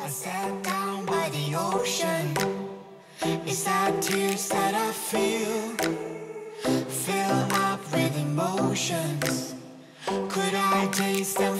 I sat down by the ocean. It's that tears that I feel. Fill up with emotions. Could I taste them?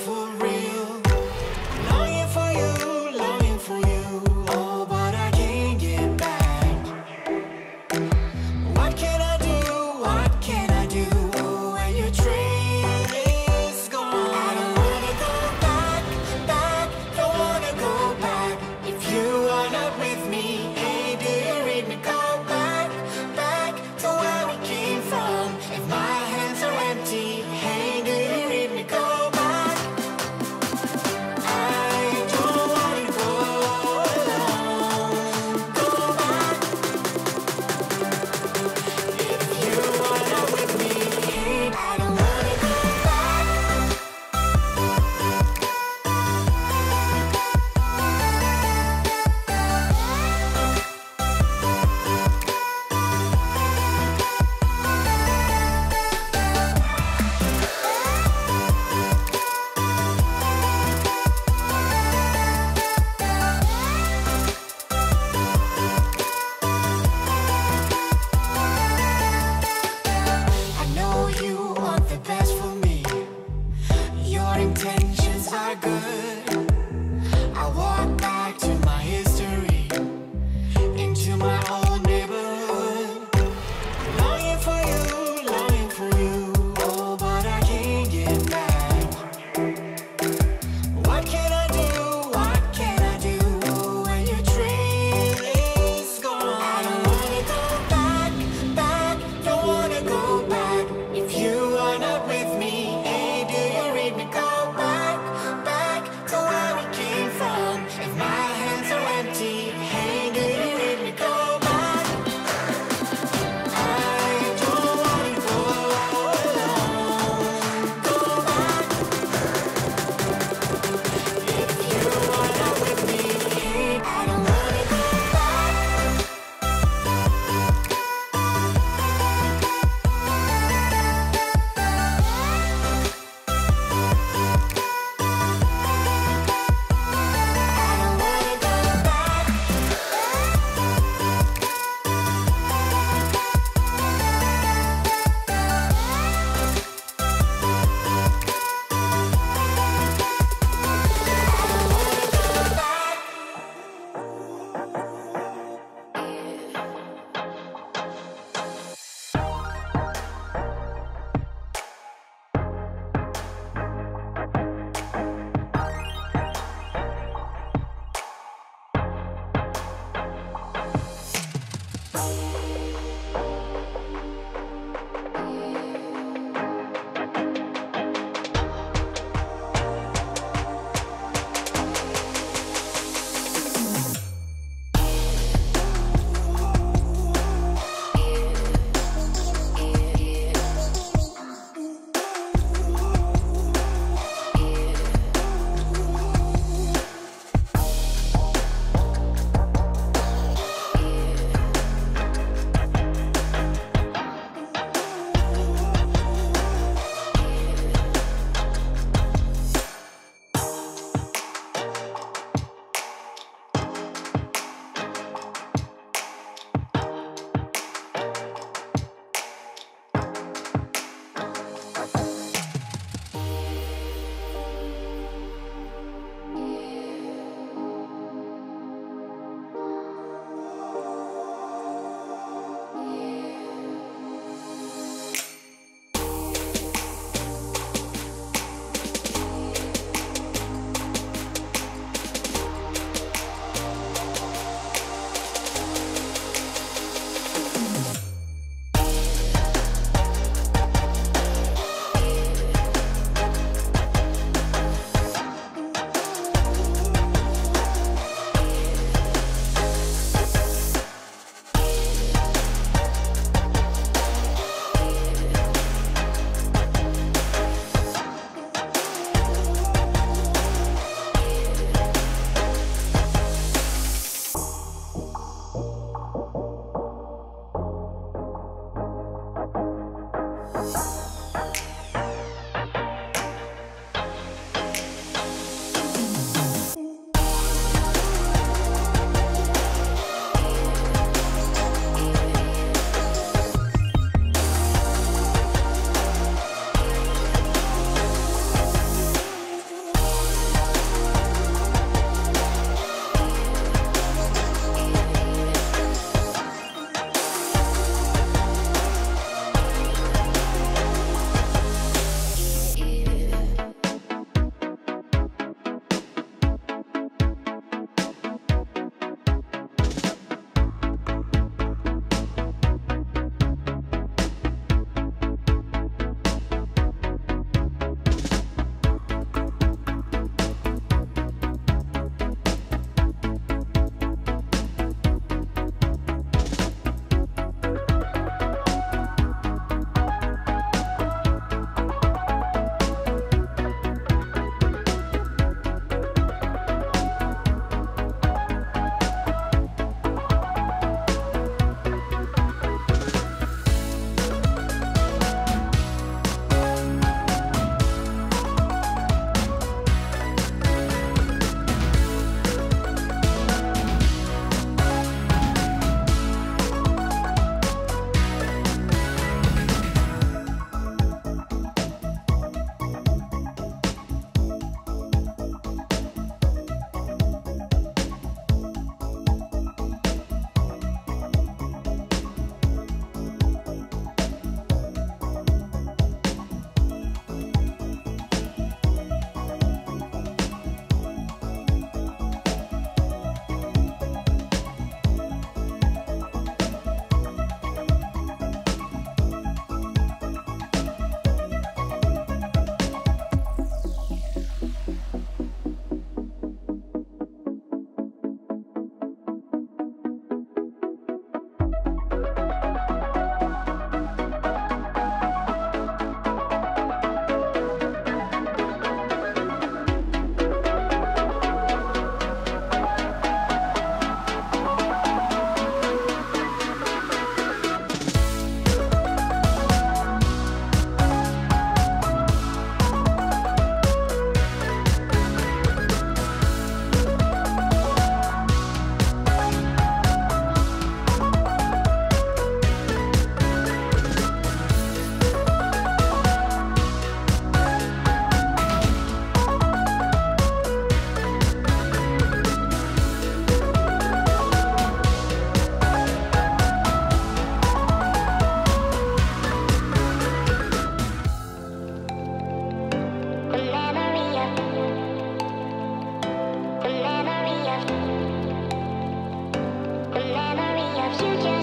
you.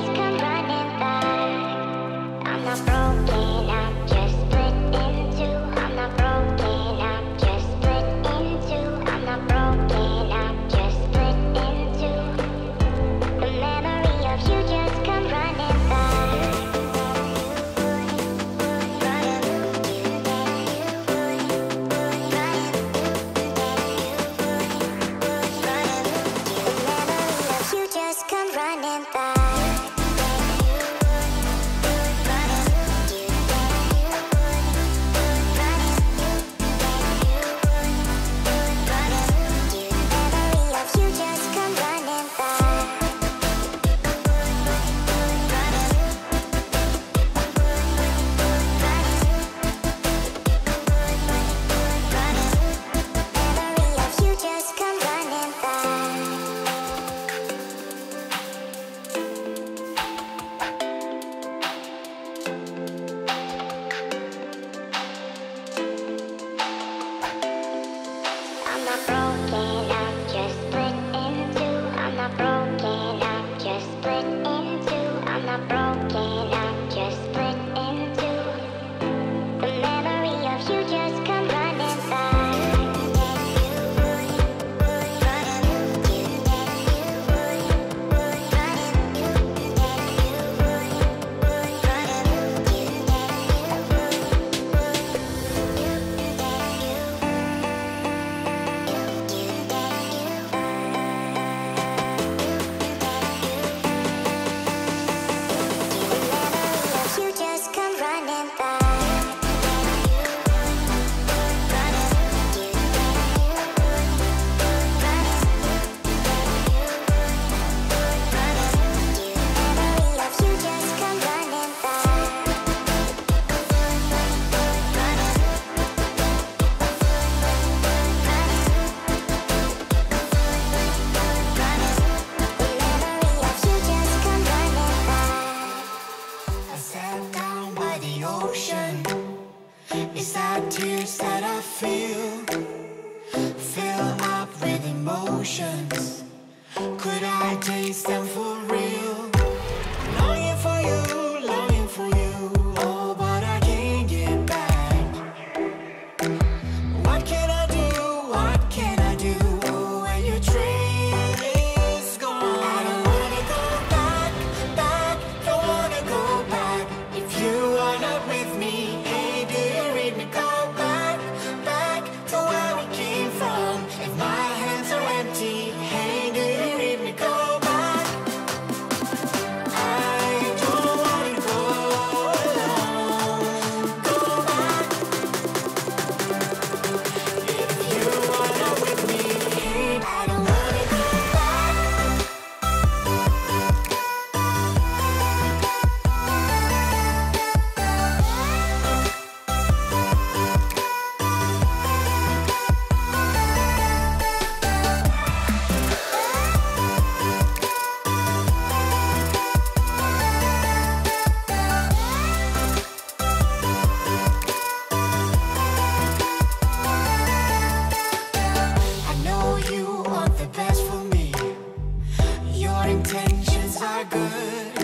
intentions are good.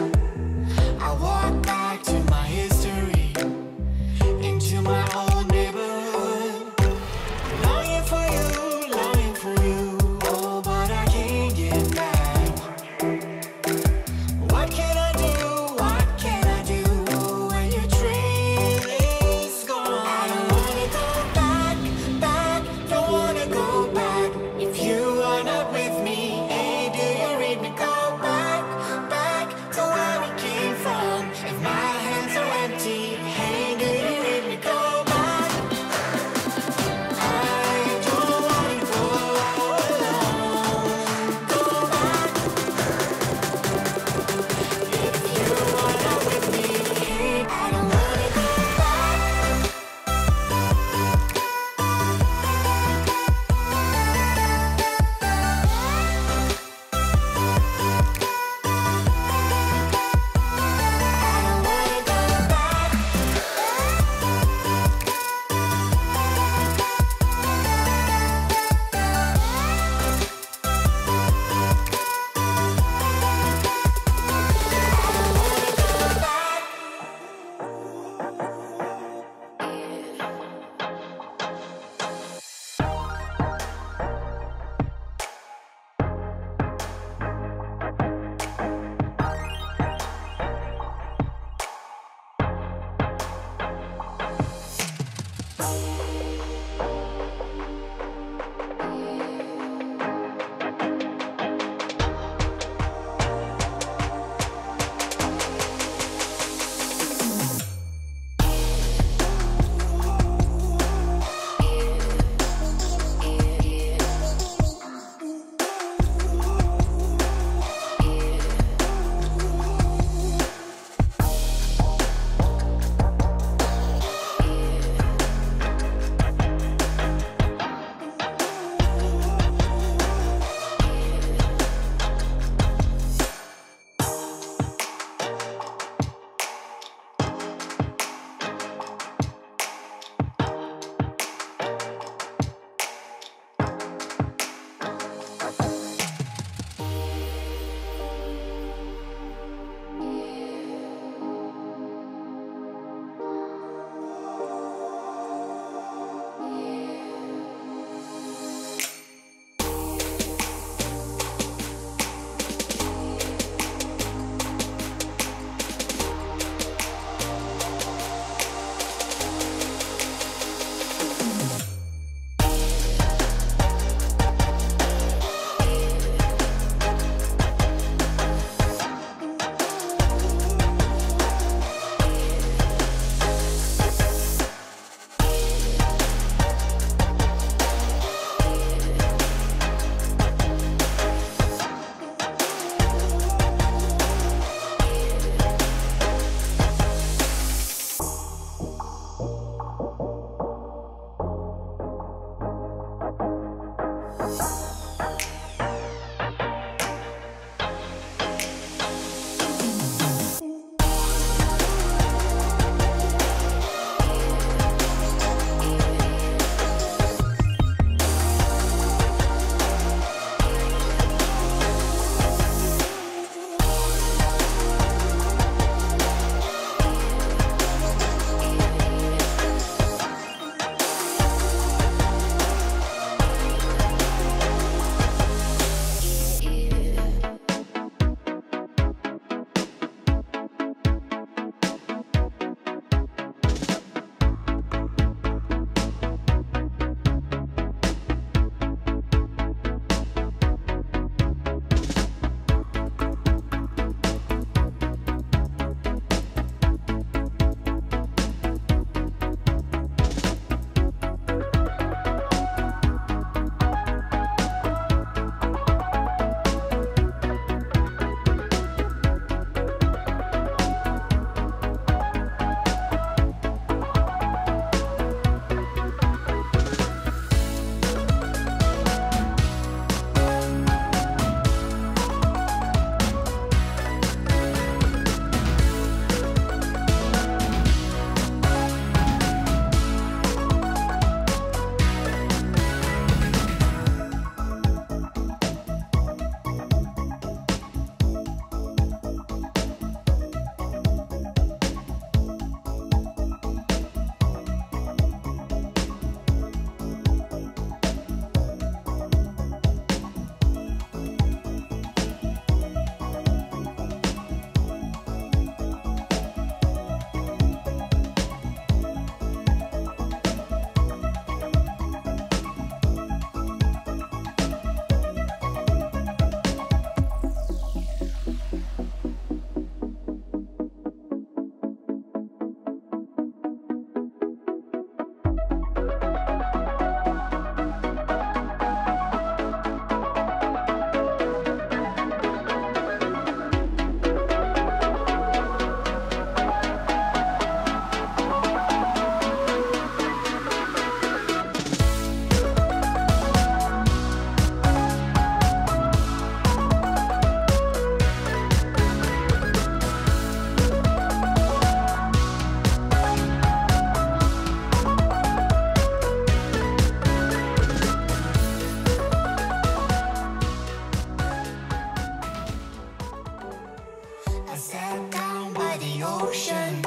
Ocean.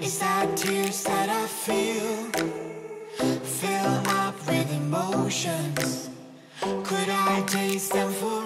It's that tears that I feel, fill up with emotions. Could I taste them for